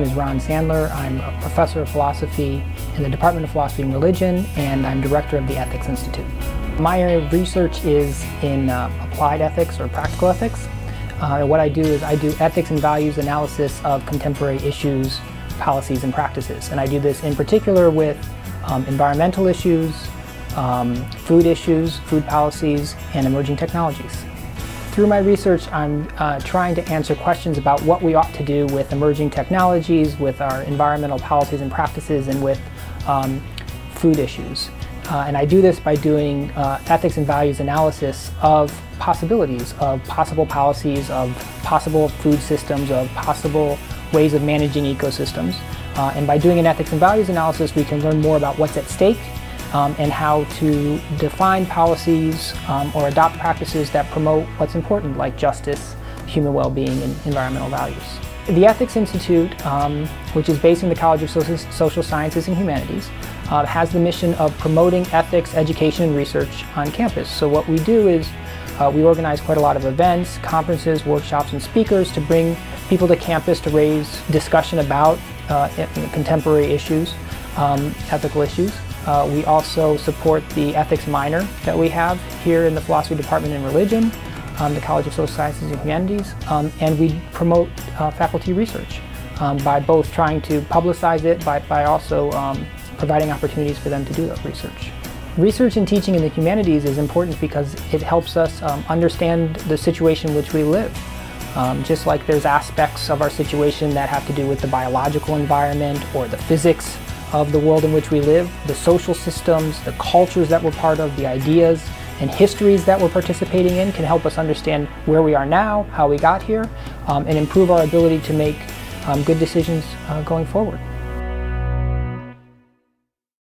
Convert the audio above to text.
name is Ron Sandler. I'm a professor of philosophy in the Department of Philosophy and Religion, and I'm director of the Ethics Institute. My area of research is in uh, applied ethics or practical ethics. Uh, what I do is I do ethics and values analysis of contemporary issues, policies, and practices. And I do this in particular with um, environmental issues, um, food issues, food policies, and emerging technologies. Through my research, I'm uh, trying to answer questions about what we ought to do with emerging technologies, with our environmental policies and practices, and with um, food issues. Uh, and I do this by doing uh, ethics and values analysis of possibilities, of possible policies, of possible food systems, of possible ways of managing ecosystems. Uh, and by doing an ethics and values analysis, we can learn more about what's at stake um, and how to define policies um, or adopt practices that promote what's important, like justice, human well-being, and environmental values. The Ethics Institute, um, which is based in the College of Social Sciences and Humanities, uh, has the mission of promoting ethics, education, and research on campus. So what we do is uh, we organize quite a lot of events, conferences, workshops, and speakers to bring people to campus to raise discussion about uh, contemporary issues, um, ethical issues. Uh, we also support the ethics minor that we have here in the philosophy department in religion, um, the College of Social Sciences and Humanities, um, and we promote uh, faculty research um, by both trying to publicize it, by, by also um, providing opportunities for them to do that research. Research and teaching in the humanities is important because it helps us um, understand the situation in which we live. Um, just like there's aspects of our situation that have to do with the biological environment or the physics of the world in which we live, the social systems, the cultures that we're part of, the ideas and histories that we're participating in can help us understand where we are now, how we got here, um, and improve our ability to make um, good decisions uh, going forward.